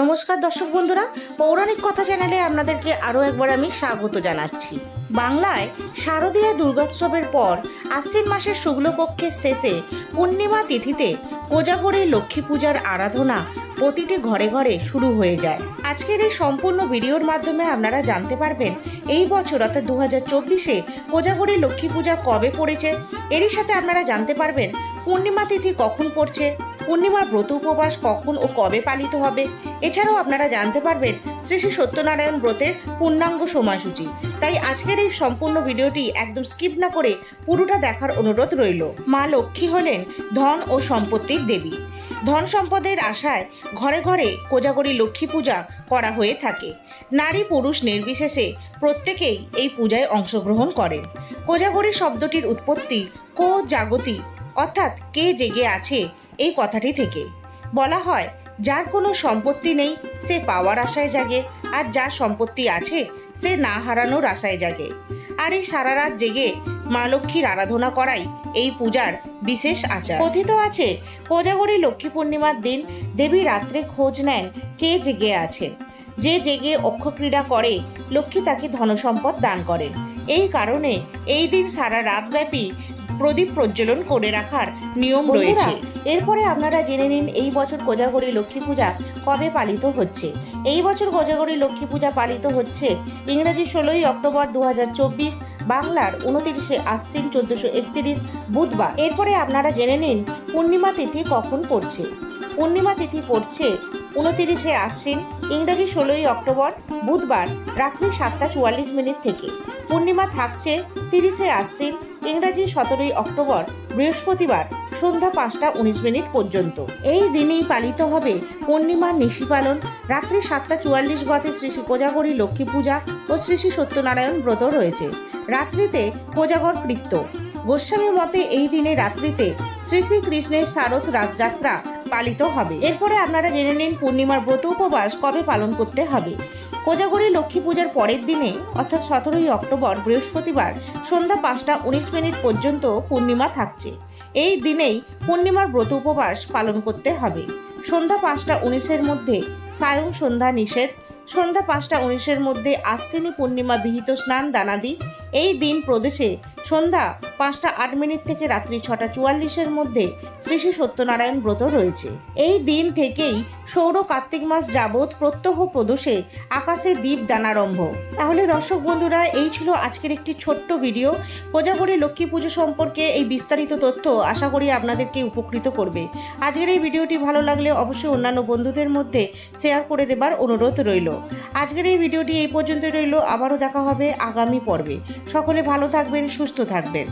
নমস্কার দর্শক বন্ধুরা, পৌরাণিক কথা চ্যানেলে আপনাদেরকে আরও একবার আমি স্বাগত জানাচ্ছি। বাংলায় শারদীয়া দুর্গোৎসবের পর আশ্বিন মাসের শুক্লপক্ষের শেষে পূর্ণিমা তিথিতে কোজাগরী লক্ষ্মী পূজার আরাধনা প্রতিটি ঘরে ঘরে শুরু হয়ে যায়। আজকের এই সম্পূর্ণ ভিডিওর মাধ্যমে আপনারা জানতে পারবেন, এই বছর অর্থাৎ দু হাজার চব্বিশে কোজাগরী লক্ষ্মী পূজা কবে পড়েছে? এরই সাথে আপনারা জানতে পারবেন, পূর্ণিমা তিথি কখন পড়ছে? পূর্ণিমার ব্রত উপবাস কখন ও কবে পালিত হবে, এছাড়াও আপনারা জানতে পারবেন শ্রী শ্রী সত্যনারায়ণ ব্রতের পূর্ণাঙ্গ সময়সূচি। তাই আজকের এই সম্পূর্ণ ভিডিওটি একদম স্কিপ না করে পুরোটা দেখার অনুরোধ রইল। মা লক্ষ্মী হলেন ধন ও সম্পত্তির দেবী। ধন সম্পদের আশায় ঘরে ঘরে কোজাগরী লক্ষ্মী পূজা করা হয়ে থাকে। নারী পুরুষ নির্বিশেষে প্রত্যেকেই এই পূজায় অংশগ্রহণ করেন। কোজাগরী শব্দটির উৎপত্তি কো জাগতি, অর্থাৎ কে জেগে আছে এই কথাটি থেকে। বলা হয়, যার কোনো সম্পত্তি নেই, সে পাওয়ার আশায় জাগে, আর যার সম্পত্তি আছে, সে না হারানোর আশায় জাগে। আর এই সারা রাত জেগে মা লক্ষ্মীর আরাধনা করাই এই পূজার বিশেষ আচার। কথিত আছে, কোজাগরী লক্ষ্মী পূর্ণিমার দিন দেবী রাত্রে খোঁজ নেন কে জেগে আছেন যে জেগে অক্ষক্রীড়া করে, লক্ষ্মী তাকে ধনসম্পদ দান করেন। এই কারণে এই দিন সারা রাতব্যাপী প্রদীপ প্রজ্বলন করে রাখার নিয়ম রয়েছে। এরপরে আপনারা জেনে নিন এই বছর কোজাগরি লক্ষ্মী পূজা কবে পালিত হচ্ছে। এই বছর কোজাগরি লক্ষ্মী পূজা পালিত হচ্ছে ইংরেজি ষোলোই অক্টোবর দু হাজার চব্বিশ বাংলার উনতিরিশে আশ্বিন চোদ্দশো একত্রিশ বুধবার। এরপরে আপনারা জেনে নিন পূর্ণিমা তিথি কখন পড়ছে। পূর্ণিমা তিথি পড়ছে, উনতিরিশে আশ্বিন, ইংরেজি ষোলোই অক্টোবর, বুধবার, রাত্রি সাতটা চুয়াল্লিশ মিনিট থেকে। পূর্ণিমা থাকছে তিরিশে আশ্বিন, ইংরাজি সতেরোই অক্টোবর, বৃহস্পতিবার, সন্ধ্যা পাঁচটা উনিশ মিনিট পর্যন্ত। এই দিনেই পালিত হবে পূর্ণিমার নিশি পালন। রাত্রি সাতটা চুয়াল্লিশ গতে শ্রী শ্রী কোজাগরী লক্ষ্মী পূজা ও শ্রী শ্রী সত্যনারায়ণ ব্রত রয়েছে। রাত্রিতে কোজাগর কৃত্য। গোস্বামী মতে এই দিনে রাত্রিতে শ্রী শ্রীকৃষ্ণের শারদ রাজযাত্রা পালিত হবে। এরপরে আপনারা জেনে নিন পূর্ণিমার ব্রত উপবাস কবে পালন করতে হবে। কোজাগরী লক্ষ্মী পূজার পরের দিনে, অর্থাৎ সতেরোই অক্টোবর, বৃহস্পতিবার, সন্ধ্যা পাঁচটা উনিশ মিনিট পর্যন্ত পূর্ণিমা থাকছে। এই দিনেই পূর্ণিমার ব্রত উপবাস পালন করতে হবে। সন্ধ্যা পাঁচটা উনিশের মধ্যে সায়ং সন্ধ্যা নিষেধ। সন্ধ্যা পাঁচটা উনিশের মধ্যে আশ্বিনী পূর্ণিমা বিহিত স্নান দানাদি এই দিন প্রদেশে সন্ধ্যা পাঁচটা আট মিনিট থেকে রাত্রি ছটা চুয়াল্লিশের মধ্যে শ্রী শ্রী সত্যনারায়ণ ব্রত রয়েছে। এই দিন থেকেই সৌর কার্তিক মাস যাবৎ প্রত্যহ প্রদোষে আকাশে দ্বীপ দানারম্ভ। তাহলে দর্শক বন্ধুরা, এই ছিল আজকের একটি ছোট্ট ভিডিও। কোজাগরী লক্ষ্মী পুজো সম্পর্কে এই বিস্তারিত তথ্য আশা করি আপনাদেরকে উপকৃত করবে। আজকের এই ভিডিওটি ভালো লাগলে অবশ্যই অন্যান্য বন্ধুদের মধ্যে শেয়ার করে দেবার অনুরোধ রইল। আজকের এই ভিডিওটি এই পর্যন্ত রইল। আবারও দেখা হবে আগামী পর্বে। সকলে ভালো থাকবেন সুস্থ থাকবেন।